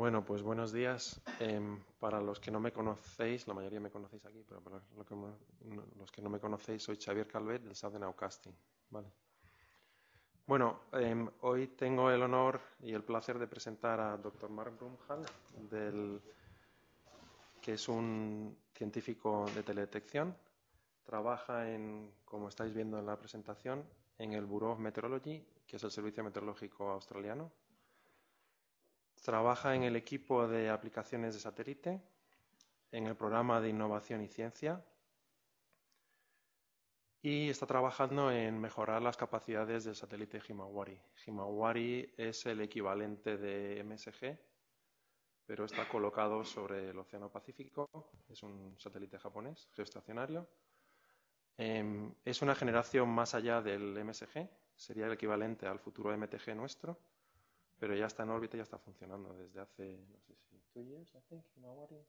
Bueno, pues buenos días. Eh, para los que no me conocéis, la mayoría me conocéis aquí, pero para los que, no, los que no me conocéis, soy Xavier Calvet del Southern Outcasting. Vale. Bueno, eh, hoy tengo el honor y el placer de presentar a Dr. Mark Brumhall, del, que es un científico de teledetección. Trabaja en, como estáis viendo en la presentación, en el Bureau of Meteorology, que es el servicio meteorológico australiano Trabaja en el equipo de aplicaciones de satélite, en el programa de innovación y ciencia y está trabajando en mejorar las capacidades del satélite Himawari. Himawari es el equivalente de MSG, pero está colocado sobre el Océano Pacífico. Es un satélite japonés geoestacionario. Em, es una generación más allá del MSG, sería el equivalente al futuro MTG nuestro pero ya está en órbita y ya está funcionando desde hace, no sé si, two years, I think, Himawari.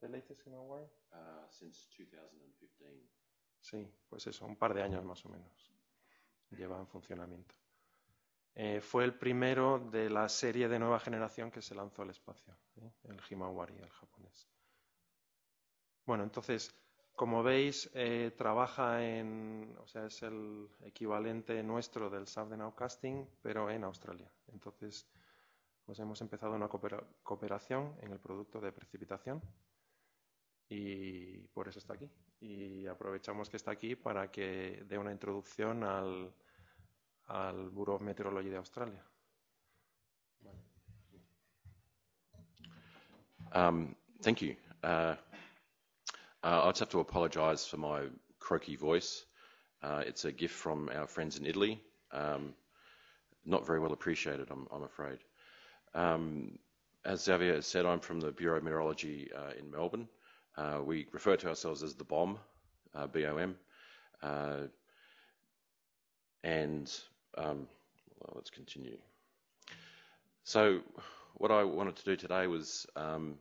The latest Himawari? Uh, since 2015. Sí, pues eso, un par de años más o menos lleva en funcionamiento. Eh, fue el primero de la serie de nueva generación que se lanzó al espacio, ¿eh? el Himawari, el japonés. Bueno, entonces, como veis, eh, trabaja en, o sea, es el equivalente nuestro del Southern Outcasting, pero en Australia. Entonces, pues hemos empezado una cooperación en el producto de precipitación y por eso está aquí. Y aprovechamos que está aquí para que dé una introducción al, al Bureau of Meteorology de Australia. Um, thank you. Uh, Uh, I just have to apologise for my croaky voice. Uh, it's a gift from our friends in Italy. Um, not very well appreciated, I'm, I'm afraid. Um, as Xavier has said, I'm from the Bureau of Meteorology uh, in Melbourne. Uh, we refer to ourselves as the BOM, uh, B-O-M. Uh, and um, well, let's continue. So what I wanted to do today was um,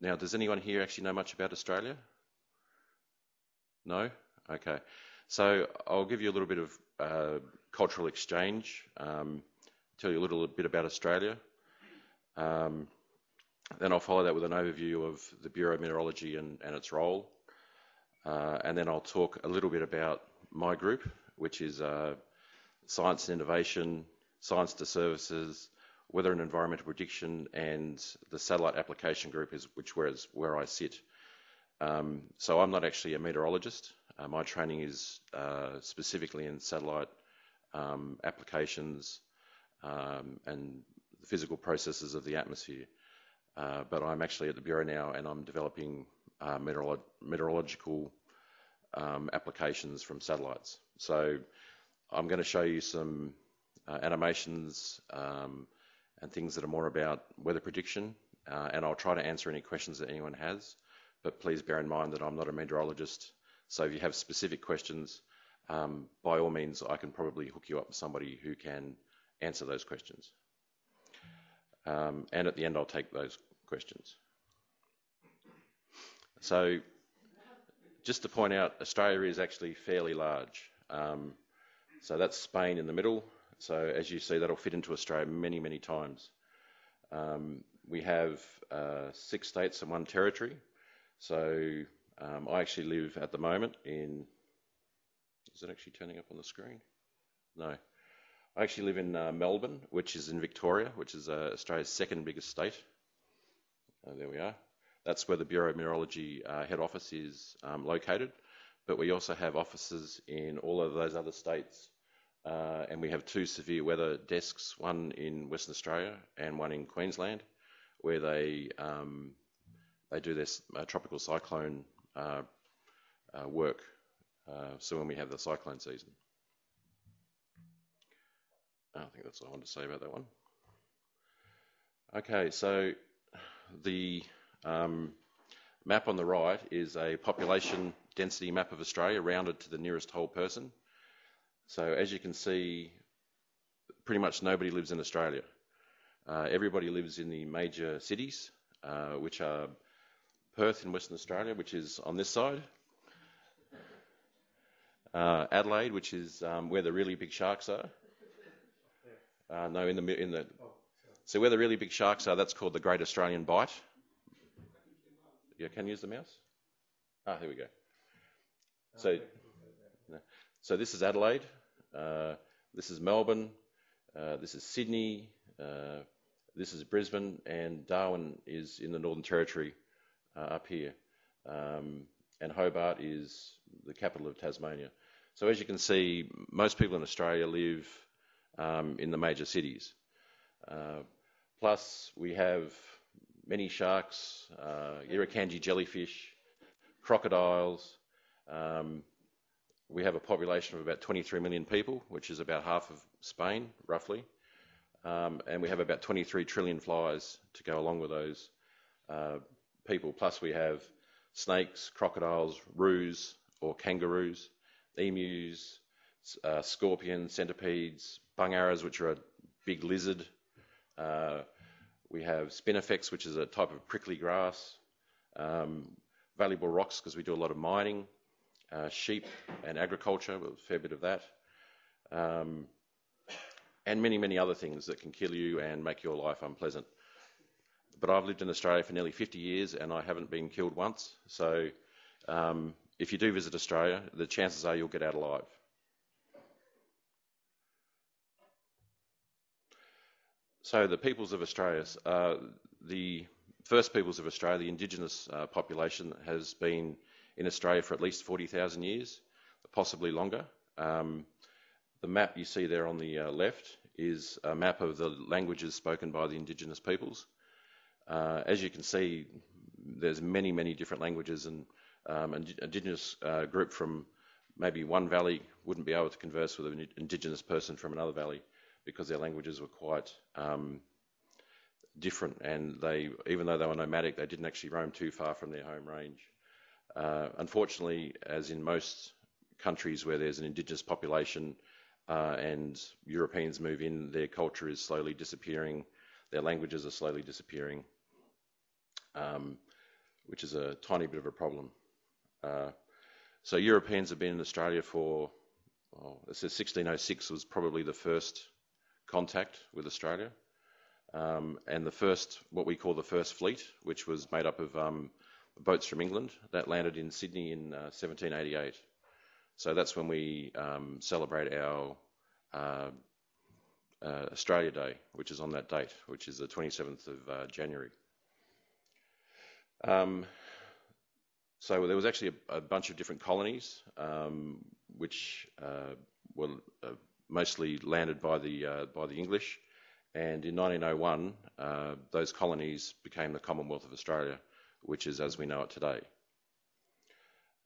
now, does anyone here actually know much about Australia? No? Okay. So I'll give you a little bit of uh, cultural exchange, um, tell you a little bit about Australia. Um, then I'll follow that with an overview of the Bureau of Meteorology and, and its role. Uh, and then I'll talk a little bit about my group, which is uh, Science and Innovation, Science to Services, weather and environmental prediction, and the satellite application group is which is where I sit. Um, so I'm not actually a meteorologist. Uh, my training is uh, specifically in satellite um, applications um, and the physical processes of the atmosphere. Uh, but I'm actually at the Bureau now and I'm developing uh, meteorolo meteorological um, applications from satellites. So I'm going to show you some uh, animations um, and things that are more about weather prediction, uh, and I'll try to answer any questions that anyone has. But please bear in mind that I'm not a meteorologist, so if you have specific questions, um, by all means, I can probably hook you up with somebody who can answer those questions. Um, and at the end, I'll take those questions. So just to point out, Australia is actually fairly large. Um, so that's Spain in the middle, so as you see, that'll fit into Australia many, many times. Um, we have uh, six states and one territory. So um, I actually live at the moment in. Is it actually turning up on the screen? No. I actually live in uh, Melbourne, which is in Victoria, which is uh, Australia's second biggest state. Uh, there we are. That's where the Bureau of Meteorology uh, head office is um, located. But we also have offices in all of those other states uh, and we have two severe weather desks, one in Western Australia and one in Queensland, where they um, they do this uh, tropical cyclone uh, uh work. Uh, so when we have the cyclone season, I think that's all I want to say about that one. Okay, so the um, map on the right is a population density map of Australia rounded to the nearest whole person. So as you can see, pretty much nobody lives in Australia. Uh, everybody lives in the major cities, uh, which are Perth in Western Australia, which is on this side. Uh, Adelaide, which is um, where the really big sharks are. Uh, no, in the in the. So where the really big sharks are, that's called the Great Australian Bight. Yeah, can you use the mouse? Ah, here we go. So, so this is Adelaide. Uh, this is Melbourne. Uh, this is Sydney. Uh, this is Brisbane, and Darwin is in the Northern Territory up here. Um, and Hobart is the capital of Tasmania. So as you can see, most people in Australia live um, in the major cities. Uh, plus, we have many sharks, uh, Irukandji jellyfish, crocodiles. Um, we have a population of about 23 million people, which is about half of Spain, roughly. Um, and we have about 23 trillion flies to go along with those uh, people. Plus, we have snakes, crocodiles, roos or kangaroos, emus, uh, scorpions, centipedes, bungarras, which are a big lizard. Uh, we have spinifex, which is a type of prickly grass. Um, valuable rocks because we do a lot of mining, uh, sheep and agriculture, a fair bit of that. Um, and many, many other things that can kill you and make your life unpleasant. But I've lived in Australia for nearly 50 years and I haven't been killed once. So um, if you do visit Australia, the chances are you'll get out alive. So the peoples of Australia, uh, the first peoples of Australia, the indigenous uh, population, has been in Australia for at least 40,000 years, possibly longer. Um, the map you see there on the uh, left is a map of the languages spoken by the indigenous peoples. Uh, as you can see, there's many, many different languages, and um, an indigenous uh, group from maybe one valley wouldn't be able to converse with an indigenous person from another valley because their languages were quite um, different, and they, even though they were nomadic, they didn't actually roam too far from their home range. Uh, unfortunately, as in most countries where there's an indigenous population uh, and Europeans move in, their culture is slowly disappearing, their languages are slowly disappearing, um, which is a tiny bit of a problem. Uh, so Europeans have been in Australia for, well, it says 1606 was probably the first contact with Australia. Um, and the first, what we call the first fleet, which was made up of um, boats from England, that landed in Sydney in uh, 1788. So that's when we um, celebrate our uh, uh, Australia Day, which is on that date, which is the 27th of uh, January. Um, so there was actually a, a bunch of different colonies, um, which uh, were uh, mostly landed by the by the English. And in 1901, uh, those colonies became the Commonwealth of Australia, which is as we know it today.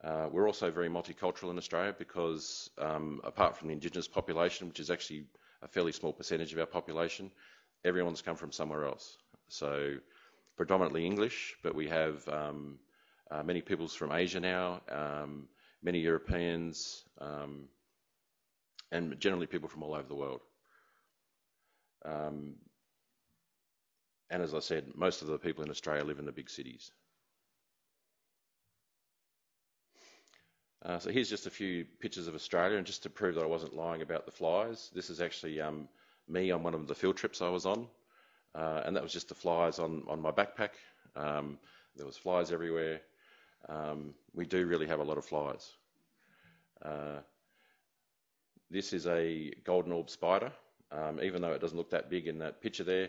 Uh, we're also very multicultural in Australia because, um, apart from the Indigenous population, which is actually a fairly small percentage of our population, everyone's come from somewhere else. So, predominantly English, but we have um, uh, many peoples from Asia now, um, many Europeans, um, and generally people from all over the world. Um, and as I said, most of the people in Australia live in the big cities. Uh, so here's just a few pictures of Australia, and just to prove that I wasn't lying about the flies, this is actually um, me on one of the field trips I was on, uh, and that was just the flies on, on my backpack. Um, there was flies everywhere. Um, we do really have a lot of flies. Uh, this is a golden orb spider. Um, even though it doesn't look that big in that picture there,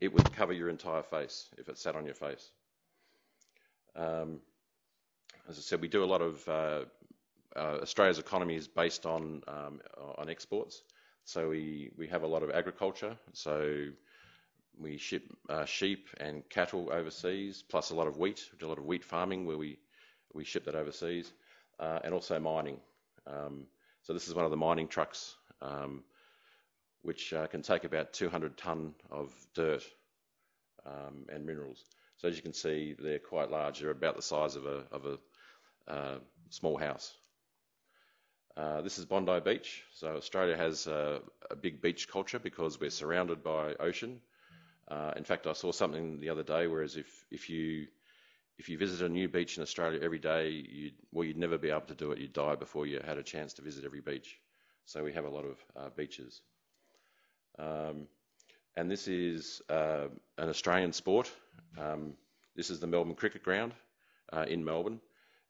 it would cover your entire face if it sat on your face. Um, as I said, we do a lot of uh, Australia's economy is based on um, on exports, so we we have a lot of agriculture. So we ship uh, sheep and cattle overseas, plus a lot of wheat. We do a lot of wheat farming where we we ship that overseas, uh, and also mining. Um, so this is one of the mining trucks um, which uh, can take about 200 tonne of dirt um, and minerals. So as you can see, they're quite large. They're about the size of a, of a uh, small house. Uh, this is Bondi Beach. So Australia has a big beach culture because we're surrounded by ocean. Uh, in fact, I saw something the other day, whereas if, if you if you visit a new beach in Australia every day, you'd, well, you'd never be able to do it. You'd die before you had a chance to visit every beach. So we have a lot of uh, beaches. Um, and this is uh, an Australian sport. Um, this is the Melbourne Cricket Ground uh, in Melbourne.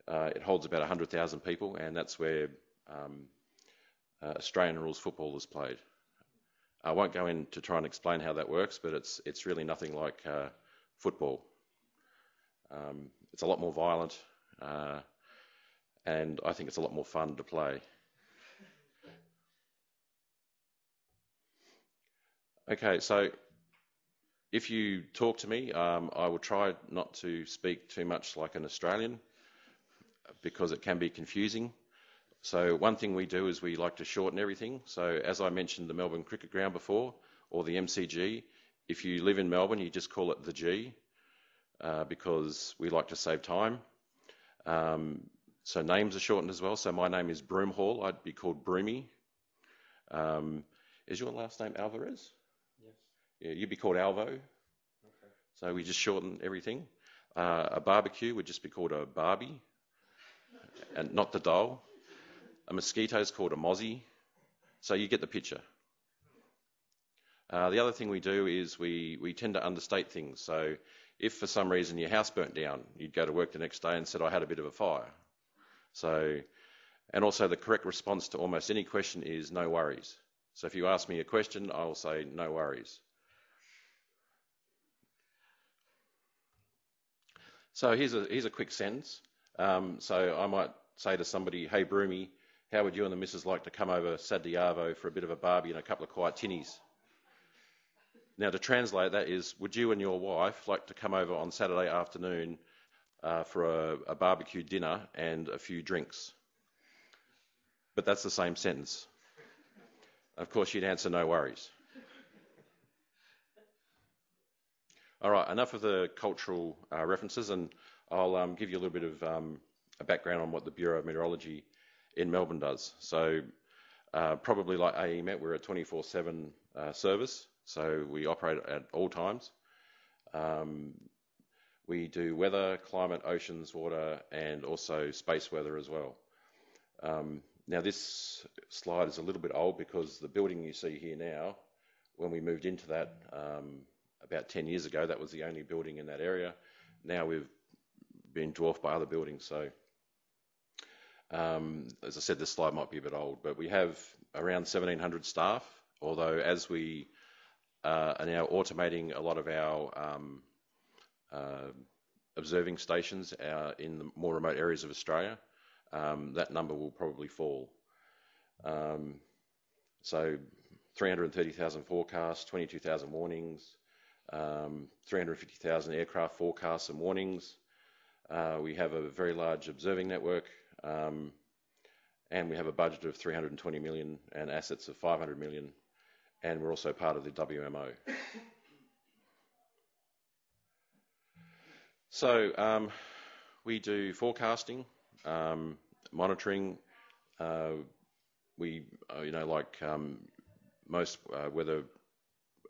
Uh, it holds about 100,000 people, and that's where um, uh, Australian rules football is played. I won't go in to try and explain how that works, but it's it's really nothing like uh, football. Um, it's a lot more violent, uh, and I think it's a lot more fun to play. Okay, so if you talk to me, um, I will try not to speak too much like an Australian because it can be confusing. So one thing we do is we like to shorten everything. So as I mentioned the Melbourne Cricket Ground before, or the MCG, if you live in Melbourne, you just call it the G uh, because we like to save time. Um, so names are shortened as well. So my name is Broomhall. I'd be called Broomy. Um, is your last name Alvarez? Yes. Yeah, you'd be called Alvo. Okay. So we just shorten everything. Uh, a barbecue would just be called a Barbie, and not the doll. A mosquito is called a mozzie. So you get the picture. Uh, the other thing we do is we, we tend to understate things. So if for some reason your house burnt down, you'd go to work the next day and said, I had a bit of a fire. So, and also the correct response to almost any question is no worries. So if you ask me a question, I will say no worries. So here's a, here's a quick sentence. Um, so I might say to somebody, hey Broomy, how would you and the missus like to come over Saturday Arvo for a bit of a barbie and a couple of quiet tinnies? Now, to translate that is, would you and your wife like to come over on Saturday afternoon uh, for a, a barbecue dinner and a few drinks? But that's the same sentence. Of course, you'd answer no worries. All right, enough of the cultural uh, references, and I'll um, give you a little bit of um, a background on what the Bureau of Meteorology in Melbourne does. So uh, probably like AEMET, we're a 24/7 uh, service, so we operate at all times. Um, we do weather, climate, oceans, water, and also space weather as well. Um, now this slide is a little bit old because the building you see here now, when we moved into that um, about 10 years ago, that was the only building in that area. Now we've been dwarfed by other buildings, so as I said, this slide might be a bit old, but we have around 1,700 staff, although as we uh, are now automating a lot of our um, uh, observing stations uh, in the more remote areas of Australia, um, that number will probably fall. Um, so 330,000 forecasts, 22,000 warnings, um, 350,000 aircraft forecasts and warnings. We have a very large observing network, um, and we have a budget of 320 million and assets of 500 million, and we're also part of the WMO. so um, we do forecasting, um, monitoring. Uh, we, uh, you know, like um, most uh, weather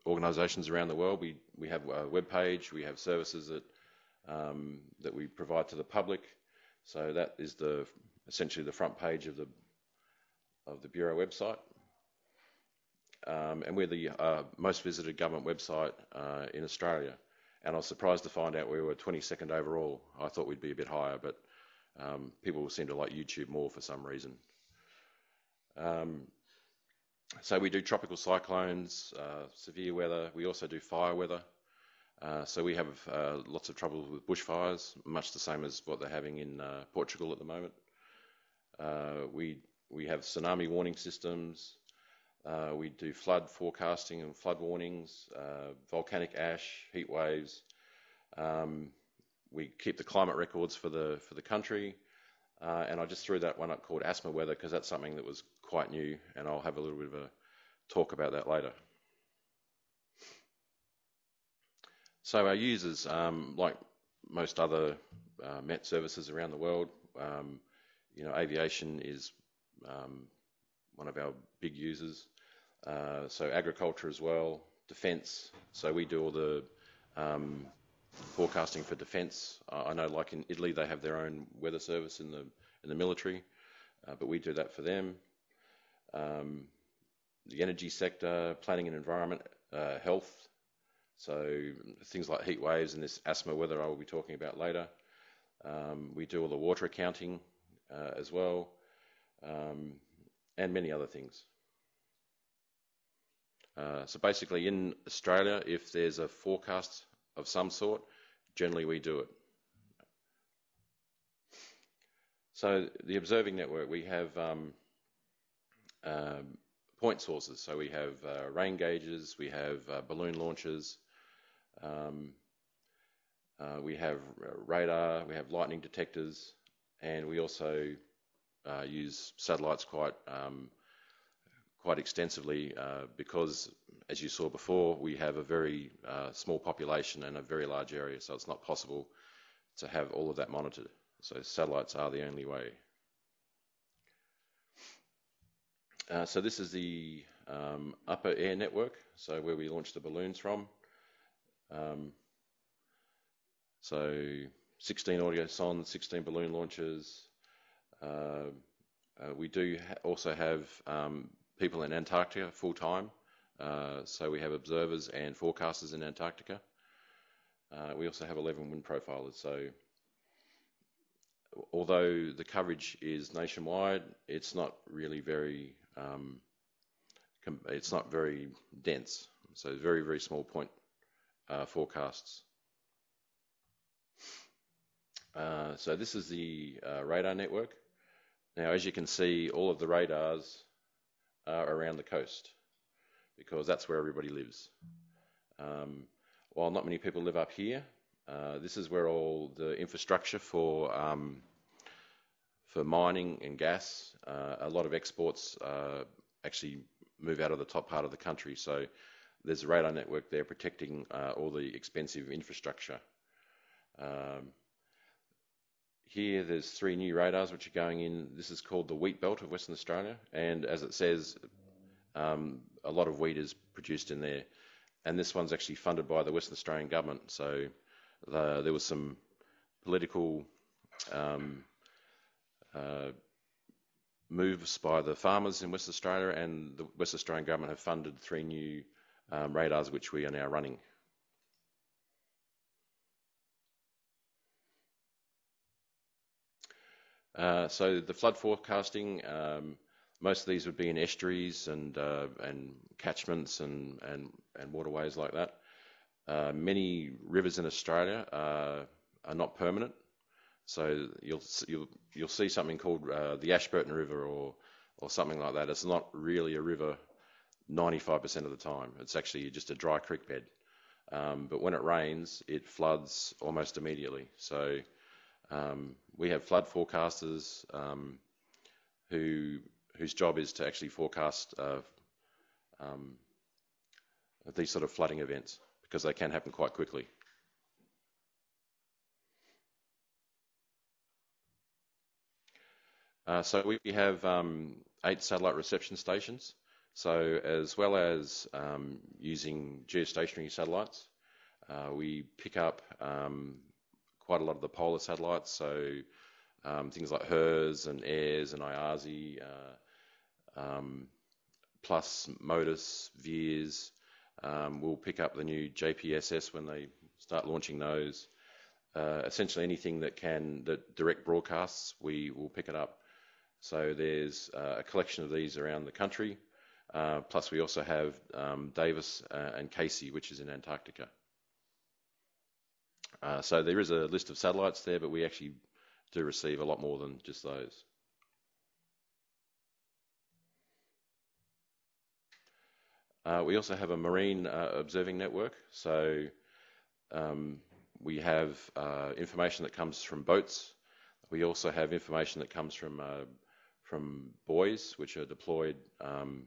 organisations around the world, we we have a web page, we have services that um, that we provide to the public. So that is the essentially the front page of the of the bureau website, um, and we're the uh, most visited government website uh, in Australia. And I was surprised to find out we were 22nd overall. I thought we'd be a bit higher, but um, people seem to like YouTube more for some reason. Um, so we do tropical cyclones, uh, severe weather. We also do fire weather. Uh, so we have uh, lots of trouble with bushfires, much the same as what they're having in uh, Portugal at the moment. Uh, we we have tsunami warning systems. Uh, we do flood forecasting and flood warnings, volcanic ash, heat waves. Um, we keep the climate records for the for the country, and I just threw that one up called asthma weather because that's something that was quite new, and I'll have a little bit of a talk about that later. So our users, um, like most other uh, MET services around the world, um, you know, aviation is um, one of our big users. Uh, so agriculture as well, defence. So we do all the um, forecasting for defence. I know, like in Italy, they have their own weather service in the in the military, uh, but we do that for them. Um, the energy sector, planning and environment, uh, health, so things like heat waves and this asthma weather I will be talking about later. Um, we do all the water accounting uh, as well, um, and many other things. Uh, so basically in Australia, if there's a forecast of some sort, generally we do it. So the observing network, we have um, um, point sources. So we have uh, rain gauges, we have uh, balloon launchers, um, uh, we have radar, we have lightning detectors, and we also uh, use satellites quite um, quite extensively uh, because, as you saw before, we have a very uh, small population and a very large area, so it's not possible to have all of that monitored. So satellites are the only way. Uh, so this is the um, upper air network, so where we launch the balloons from. Um, so 16 radiosondes, 16 balloon launches. Uh, uh, we do ha also have um, people in Antarctica full time. Uh, so we have observers and forecasters in Antarctica. Uh, we also have 11 wind profilers. So although the coverage is nationwide, it's not really very um, it's not very dense. So very very small point uh, forecasts. Uh, so this is the uh, radar network. Now, as you can see, all of the radars are around the coast because that's where everybody lives. Um, while not many people live up here, uh, this is where all the infrastructure for um, for mining and gas, uh, a lot of exports uh, actually move out of the top part of the country. So there's a radar network there protecting uh, all the expensive infrastructure. Um, here there's three new radars which are going in. This is called the wheat belt of Western Australia, and as it says, um, a lot of wheat is produced in there. And this one's actually funded by the Western Australian government. So the, there was some political um, uh, moves by the farmers in West Australia, and the West Australian government have funded three new um, radars which we are now running. Uh, so the flood forecasting, um, most of these would be in estuaries and uh, and catchments and, and and waterways like that. Uh, many rivers in Australia are, are not permanent, so you'll you'll you'll see something called uh, the Ashburton River or or something like that. It's not really a river 95% of the time. It's actually just a dry creek bed. Um, but when it rains, it floods almost immediately. So um, we have flood forecasters um, who whose job is to actually forecast uh, um, these sort of flooding events because they can happen quite quickly. Uh, so we have um, eight satellite reception stations. So as well as um, using geostationary satellites, uh, we pick up um, quite a lot of the polar satellites, so um, things like HIRS and AIRS and IASI, uh, um, plus MODIS, VIIRS. Um, we'll pick up the new JPSS when they start launching those. Uh, essentially anything that can, that direct broadcasts, we will pick it up. So there's uh, a collection of these around the country. Uh, plus we also have um, Davis uh, and Casey, which is in Antarctica. Uh, so there is a list of satellites there, but we actually do receive a lot more than just those. Uh, we also have a marine uh, observing network. So um, we have uh, information that comes from boats. We also have information that comes from from buoys, which are deployed um,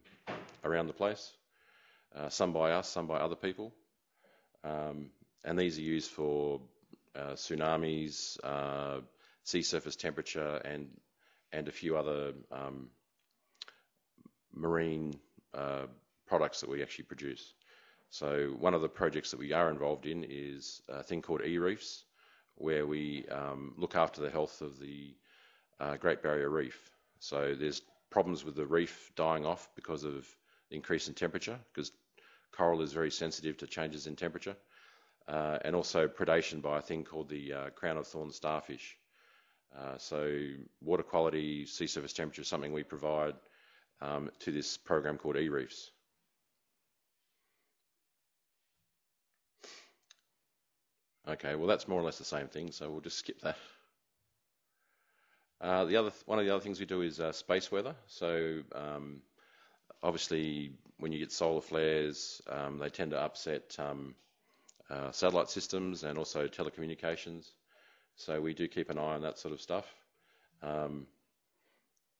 around the place. Uh, some by us, some by other people. Um, and these are used for uh, tsunamis, uh, sea surface temperature, and and a few other um, marine uh, products that we actually produce. So one of the projects that we are involved in is a thing called eReefs, where we um, look after the health of the uh, Great Barrier Reef. So there's problems with the reef dying off because of increase in temperature because coral is very sensitive to changes in temperature, uh, and also predation by a thing called the uh, crown of thorns starfish. Uh, so water quality, sea surface temperature is something we provide um, to this program called eReefs. Okay, well that's more or less the same thing, so we'll just skip that. Uh, the other one of the other things we do is uh, space weather. So um, obviously, when you get solar flares, um, they tend to upset um, uh, satellite systems and also telecommunications. So we do keep an eye on that sort of stuff. Um,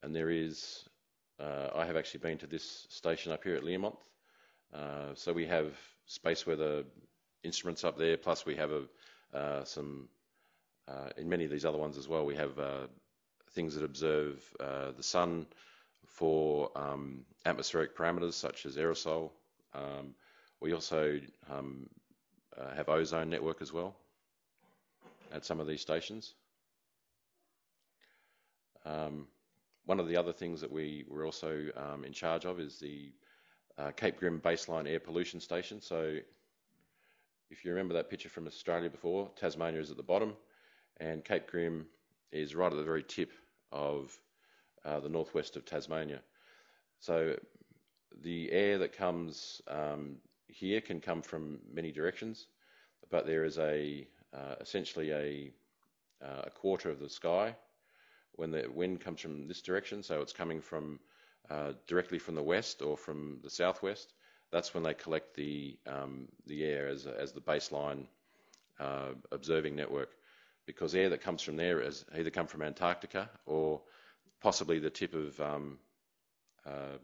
and there is, uh, I have actually been to this station up here at Learmonth. Uh, so we have space weather instruments up there, plus we have a, uh, some, in many of these other ones as well, we have things that observe the sun for um, atmospheric parameters such as aerosol. Um, we also um, have ozone network as well at some of these stations. Um, one of the other things that we were also um, in charge of is the uh, Cape Grim Baseline Air Pollution Station. So if you remember that picture from Australia before, Tasmania is at the bottom and Cape Grim is right at the very tip of uh, the northwest of Tasmania. So the air that comes um, here can come from many directions, but there is a uh, essentially a, uh, a, quarter of the sky when the wind comes from this direction, so it's coming from uh, directly from the west or from the southwest. That's when they collect the um, the air as as the baseline uh, observing network, because air that comes from there has either come from Antarctica or possibly the tip of um, uh,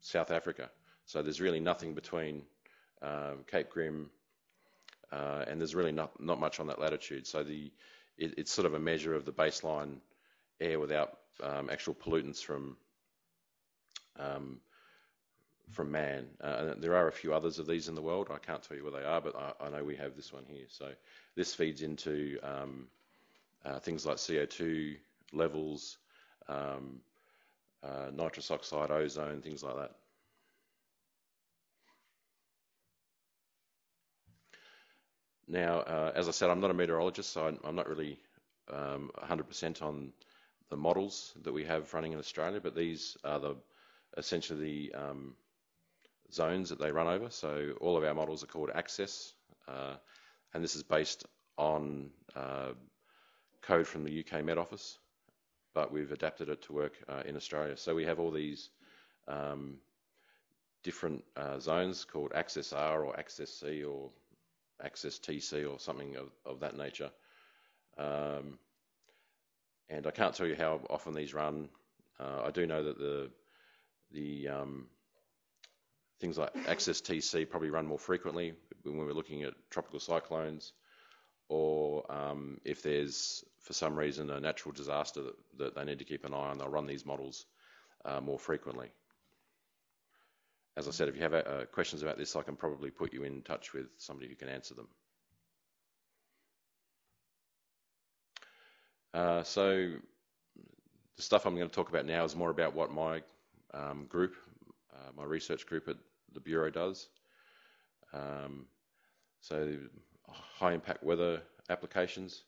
South Africa. So there's really nothing between Cape Grim uh, and there's really not, not much on that latitude. So the, it, it's sort of a measure of the baseline air without um, actual pollutants from um, from man. Uh, there are a few others of these in the world. I can't tell you where they are, but I, I know we have this one here. So this feeds into um, uh, things like CO2 levels, um, uh, nitrous oxide, ozone, things like that. Now, uh, as I said, I'm not a meteorologist, so I'm not really um, 100% on the models that we have running in Australia, but these are the essentially the um, zones that they run over. So all of our models are called Access, uh, and this is based on uh, code from the UK Met Office, but we've adapted it to work uh, in Australia. So we have all these um, different uh, zones called Access R or Access C or access TC or something of, of that nature. Um, and I can't tell you how often these run. Uh, I do know that the the um, things like access TC probably run more frequently when we're looking at tropical cyclones, or um, if there's for some reason a natural disaster that, that, they need to keep an eye on, they'll run these models uh, more frequently as I said, if you have uh, questions about this, I can probably put you in touch with somebody who can answer them. Uh, so the stuff I'm going to talk about now is more about what my um, group, uh, my research group at the Bureau does. Um, so high impact weather applications.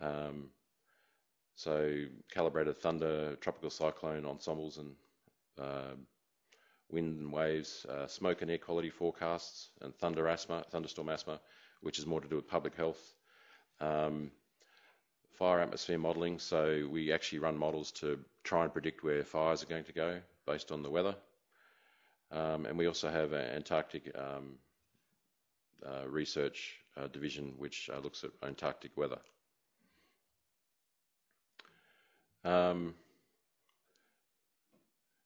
Um, so calibrated thunder, tropical cyclone ensembles and uh, wind and waves, uh, smoke and air quality forecasts, and thunder asthma, thunderstorm asthma, which is more to do with public health. Um, fire atmosphere modelling, so we actually run models to try and predict where fires are going to go based on the weather. Um, and we also have an Antarctic um, uh, research uh, division which uh, looks at Antarctic weather. Um,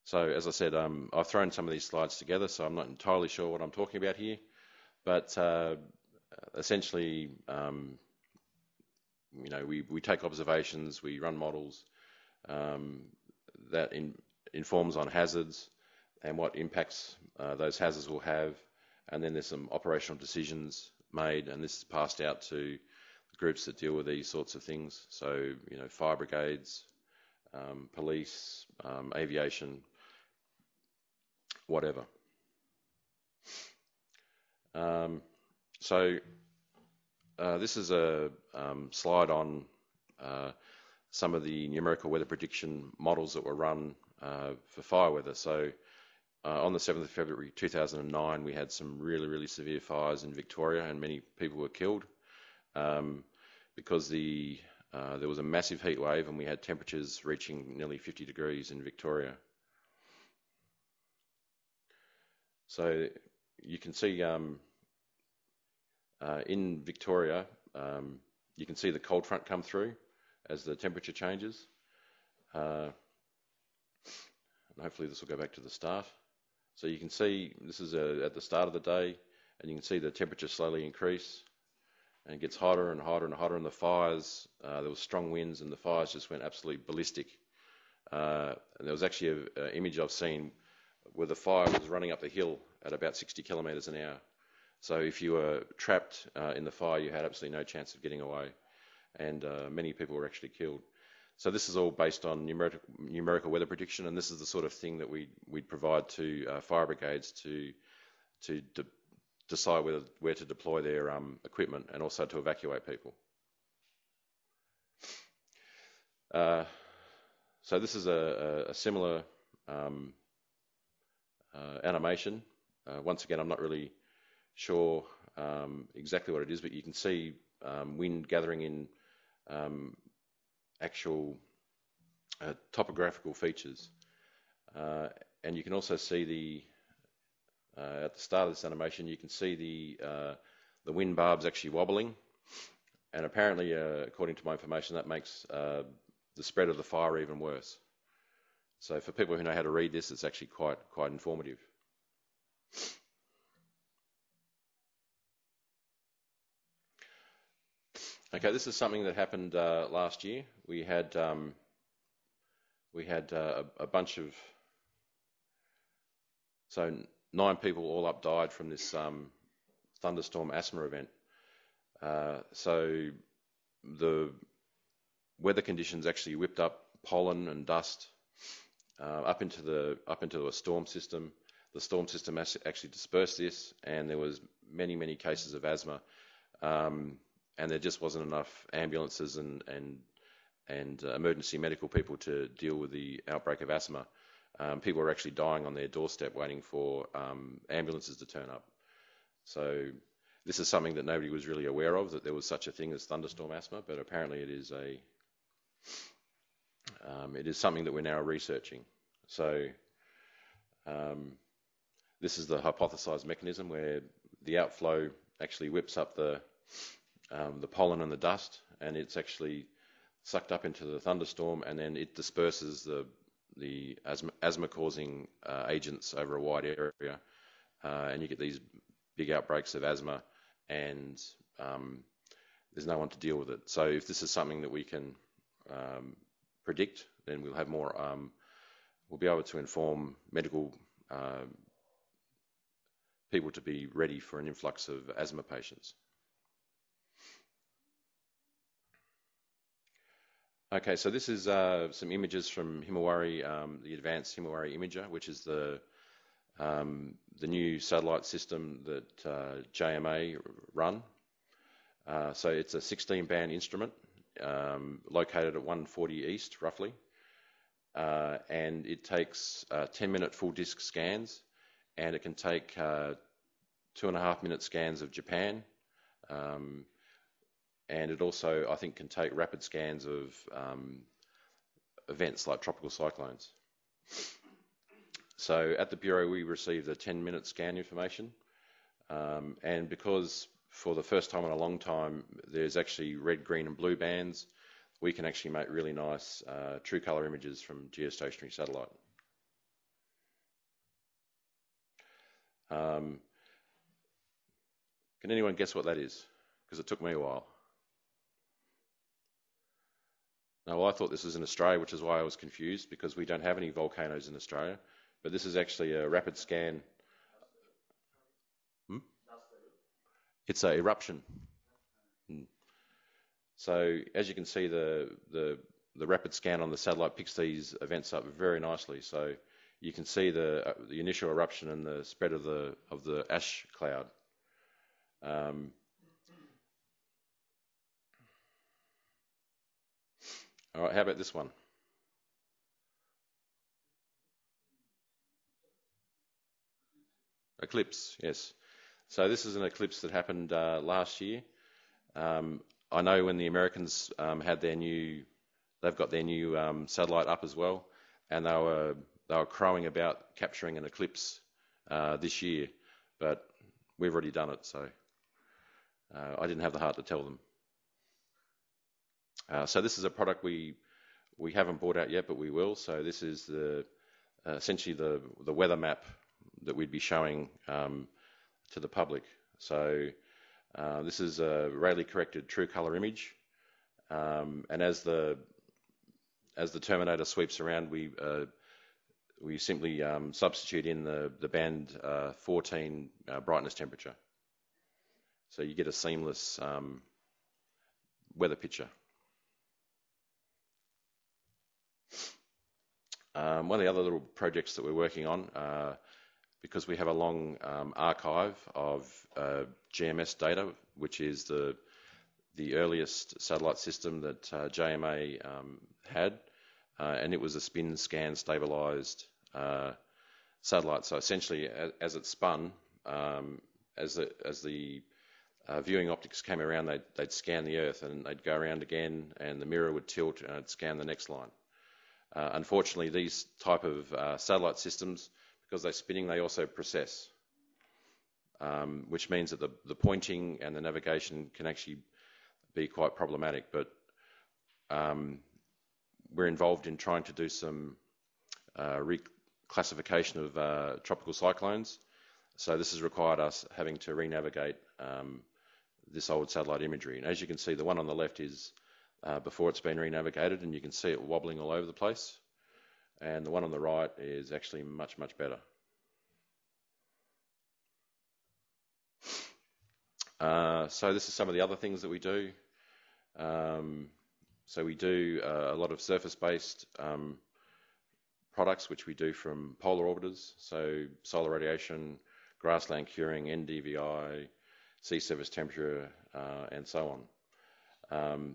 so as I said, um, I've thrown some of these slides together, so I'm not entirely sure what I'm talking about here. But uh, essentially, um, you know, we, we take observations, we run models um, that in, informs on hazards and what impacts uh, those hazards will have. And then there's some operational decisions made, and this is passed out to the groups that deal with these sorts of things. So, you know, fire brigades, um, police, um, aviation, whatever. Um, so uh, this is a um, slide on uh, some of the numerical weather prediction models that were run uh, for fire weather. So uh, on the 7th of February 2009, we had some really, really severe fires in Victoria and many people were killed um, because the, uh, there was a massive heat wave and we had temperatures reaching nearly 50 degrees in Victoria. So you can see um, uh, in Victoria, um, you can see the cold front come through as the temperature changes. Uh, and hopefully this will go back to the start. So you can see this is a, uh, at the start of the day, and you can see the temperature slowly increase, and it gets hotter and hotter and hotter. And the fires, uh, there was strong winds, and the fires just went absolutely ballistic. Uh, and there was actually an image I've seen where the fire was running up the hill at about 60 kilometres an hour. So if you were trapped uh, in the fire, you had absolutely no chance of getting away, and uh, many people were actually killed. So this is all based on numerical, numerical weather prediction, and this is the sort of thing that we we'd provide to uh, fire brigades to to de decide whether, where to deploy their um, equipment and also to evacuate people. Uh, so this is a, a similar um, uh, animation. Uh, once again, I'm not really sure um, exactly what it is, but you can see um, wind gathering in um, actual uh, topographical features. Uh, and you can also see the, uh, at the start of this animation, you can see the, uh, the wind barbs actually wobbling. And apparently, uh, according to my information, that makes the spread of the fire even worse. So for people who know how to read this, it's actually quite, quite informative. Okay, this is something that happened uh, last year. We had um, we had uh, a, bunch of so nine people all up died from this um, thunderstorm asthma event. Uh, so the weather conditions actually whipped up pollen and dust uh, up into the up into a storm system. The storm system actually dispersed this, and there was many many cases of asthma. Um, and there just wasn't enough ambulances and and and uh, emergency medical people to deal with the outbreak of asthma. Um, people were actually dying on their doorstep waiting for um, ambulances to turn up. So this is something that nobody was really aware of that there was such a thing as thunderstorm asthma, but apparently it is a um, it is something that we're now researching. So um, this is the hypothesized mechanism where the outflow actually whips up the um, the pollen and the dust, and it's actually sucked up into the thunderstorm, and then it disperses the the asthma, asthma-causing uh, agents over a wide area, uh, and you get these big outbreaks of asthma, and um, there's no one to deal with it. So if this is something that we can um, predict, then we'll have more. Um, we'll be able to inform medical uh, people to be ready for an influx of asthma patients. Okay, so this is uh, some images from Himawari, um, the advanced Himawari imager, which is the um, the new satellite system that uh, JMA run. Uh, so it's a 16-band instrument um, located at 140 east, roughly, uh, and it takes 10-minute uh, full disk scans, and it can take uh, two and a half minute scans of Japan. Um, and it also, I think, can take rapid scans of um, events like tropical cyclones. So at the Bureau, we received the 10-minute scan information, um, and because for the first time in a long time, there's actually red, green, and blue bands, we can actually make really nice uh, true color images from geostationary satellite. Um, can anyone guess what that is? Because it took me a while. Now, I thought this was in Australia, which is why I was confused, because we don't have any volcanoes in Australia. But this is actually a rapid scan. Hmm? It's an eruption. Hmm. So, as you can see, the, the, the rapid scan on the satellite picks these events up very nicely. So, you can see the, uh, the initial eruption and the spread of the, of the ash cloud. Um, all right, how about this one? Eclipse, yes. So this is an eclipse that happened uh, last year. Um, I know when the Americans um, had their new, they've got their new um, satellite up as well, and they were they were crowing about capturing an eclipse uh, this year, but we've already done it, so uh, I didn't have the heart to tell them. Uh, so this is a product we we haven't brought out yet, but we will. So this is the uh, essentially the the weather map that we'd be showing um, to the public. So uh, this is a Rayleigh corrected true color image, um, and as the as the terminator sweeps around, we uh, we simply um, substitute in the the band uh, 14 uh, brightness temperature. So you get a seamless um, weather picture. Um, one of the other little projects that we're working on uh, because we have a long um, archive of uh, GMS data, which is the the earliest satellite system that uh, JMA um, had, uh, and it was a spin scan stabilized uh, satellite. So essentially, as, as it spun, um, as the as the uh, viewing optics came around, they'd, they'd, scan the Earth and they'd go around again, and the mirror would tilt and it'd scan the next line. Uh, unfortunately, these type of satellite systems because they're spinning, they also precess, um, which means that the, the pointing and the navigation can actually be quite problematic. But um, we're involved in trying to do some uh, reclassification of uh, tropical cyclones. So this has required us having to re-navigate um, this old satellite imagery. And as you can see, the one on the left is uh, before it's been re-navigated, and you can see it wobbling all over the place and the one on the right is actually much, much better. Uh, so this is some of the other things that we do. Um, so we do uh, a lot of surface-based um, products, which we do from polar orbiters, so solar radiation, grassland curing, NDVI, sea surface temperature, uh, and so on. Um,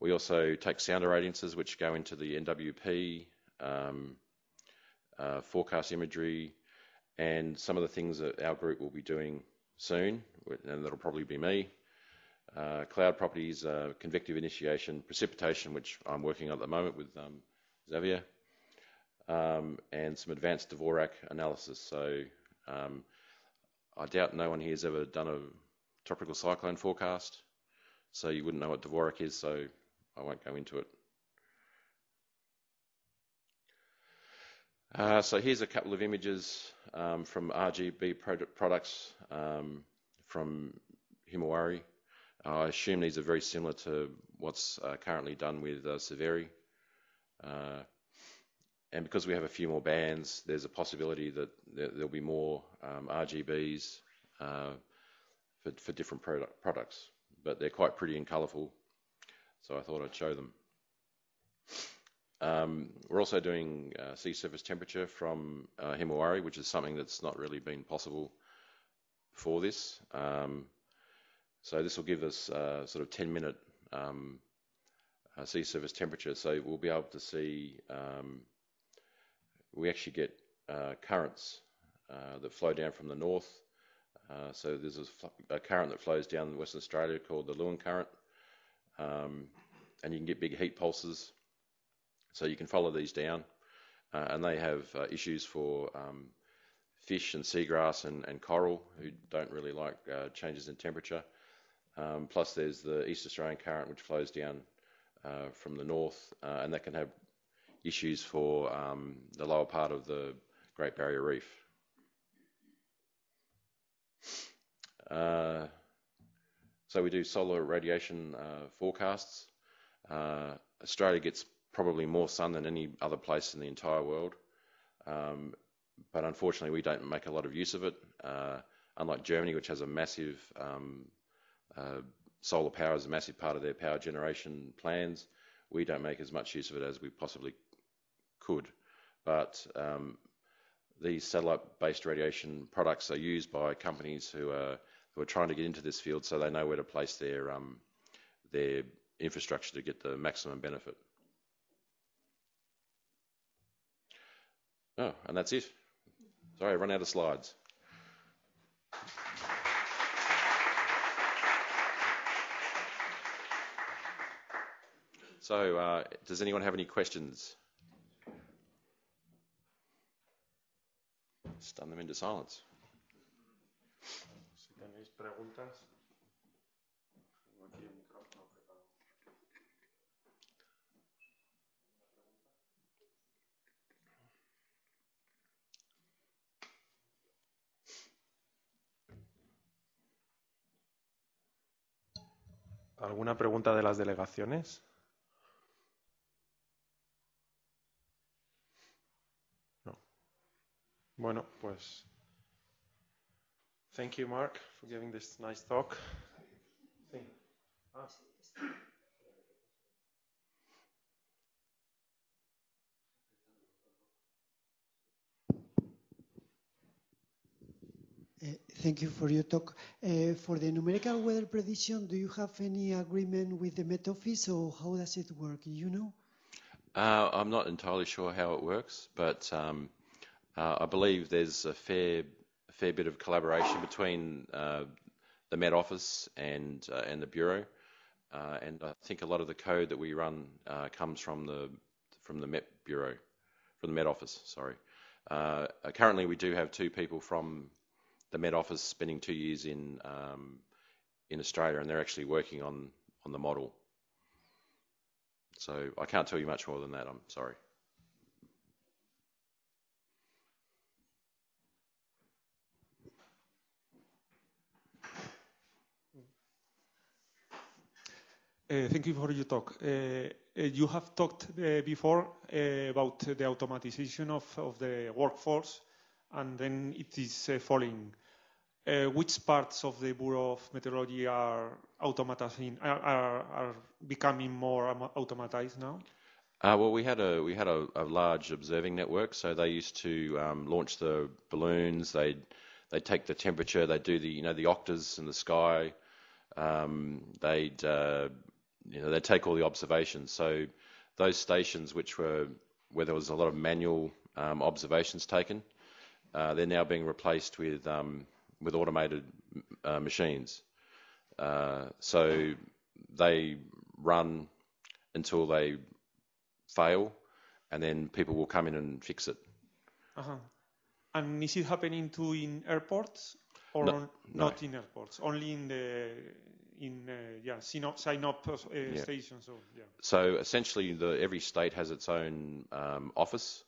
we also take sounder radiances, which go into the NWP, um, uh, forecast imagery, and some of the things that our group will be doing soon, and that'll probably be me. Uh, cloud properties, uh, convective initiation, precipitation, which I'm working on at the moment with um, Xavier, um, and some advanced Dvorak analysis. So um, I doubt no one here has ever done a tropical cyclone forecast, so you wouldn't know what Dvorak is, so I won't go into it. Uh, so here's a couple of images um, from RGB products um, from Himawari. Uh, I assume these are very similar to what's uh, currently done with uh, SEVIRI. Uh, and because we have a few more bands, there's a possibility that there, will be more um, RGBs uh, for, for, different product, products. But they're quite pretty and colourful, so I thought I'd show them. Um, we're also doing uh, sea surface temperature from uh, Himawari, which is something that's not really been possible before this. Um, so this will give us uh, sort of 10 minute um, uh, sea surface temperature. So we'll be able to see, um, we actually get uh, currents uh, that flow down from the north. so there's a, a, current that flows down Western Australia called the Leeuwin current. Um, and you can get big heat pulses so you can follow these down, uh, and they have uh, issues for um, fish and seagrass and, and, coral who don't really like uh, changes in temperature. Um, plus, there's the East Australian current which flows down uh, from the north, uh, and that can have issues for um, the lower part of the Great Barrier Reef. Uh, so we do solar radiation forecasts. Australia gets probably more sun than any other place in the entire world. Um, but unfortunately, we don't make a lot of use of it. Uh, unlike Germany, which has a massive um, uh, solar power as a massive part of their power generation plans, we don't make as much use of it as we possibly could. But um, these satellite-based radiation products are used by companies who are who are trying to get into this field, so they know where to place their um, their infrastructure to get the maximum benefit. Oh, and that's it. Sorry, I run out of slides. So, uh, does anyone have any questions? Stun them into silence. Preguntas, tengo aquí el micrófono preparado. ¿Alguna pregunta de las delegaciones? No. Bueno, pues Thank you, Mark, for giving this nice talk. Sí. Ah. Uh, Thank you for your talk. Uh, For the numerical weather prediction, do you have any agreement with the Met Office, or how does it work? You know? Uh, I'm not entirely sure how it works, but um, uh, I believe there's a fair, a fair bit of collaboration between uh, the Met Office and uh, and the Bureau, uh, and I think a lot of the code that we run uh, comes from the from the Met Bureau, from the Met Office. Sorry. Uh, currently, we do have two people from the Met Office spending two years in um, in Australia, and they're actually working on on the model. So I can't tell you much more than that. I'm sorry. Thank you for your talk. Uh, uh, You have talked uh, before uh, about the automatization of the workforce, and then it is uh, falling. Uh, Which parts of the Bureau of Meteorology are becoming more automatized now? Uh, well, we had a we had a, a large observing network, so they used to um, launch the balloons. They they take the temperature. They do the you know the octas in the sky. Um, they'd uh, you know they take all the observations. So those stations which were where there was a lot of manual um, observations taken, uh, they're now being replaced with um, with automated uh, machines. Uh, so they run until they fail, and then people will come in and fix it. Uh-huh. And is it happening too in airports or No, on- no. not in airports? Only in the in uh, yeah synop, sign up uh, Yeah. stations. So yeah. So essentially, the, every state has its own um, office.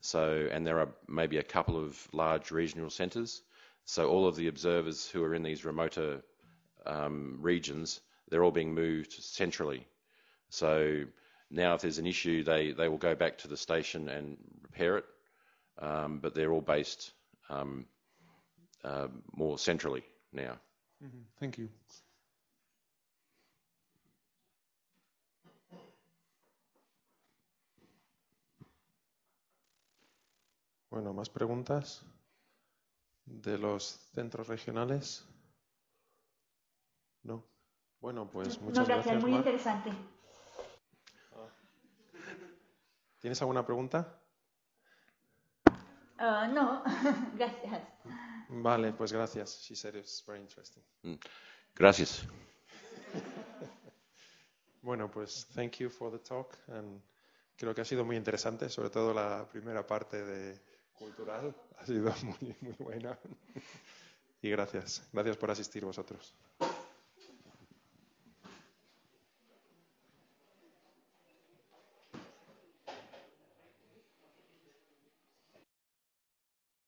So, and there are maybe a couple of large regional centres. So all of the observers who are in these remoter um, regions, they're all being moved centrally. So now, if there's an issue, they, they will go back to the station and repair it. Um, but they're all based um, uh, more centrally now. Mhm. Thank you. Bueno, ¿más preguntas de los centros regionales? No. Bueno, pues muchas no, gracias, muy Marc. interesante. ¿Tienes alguna pregunta? Ah, no, gracias. Vale, pues gracias. She said it's very interesting. Gracias. Bueno, pues thank you for the talk and creo que ha sido muy interesante, sobre todo la primera parte de cultural ha sido muy muy buena. Y gracias, gracias por asistir vosotros.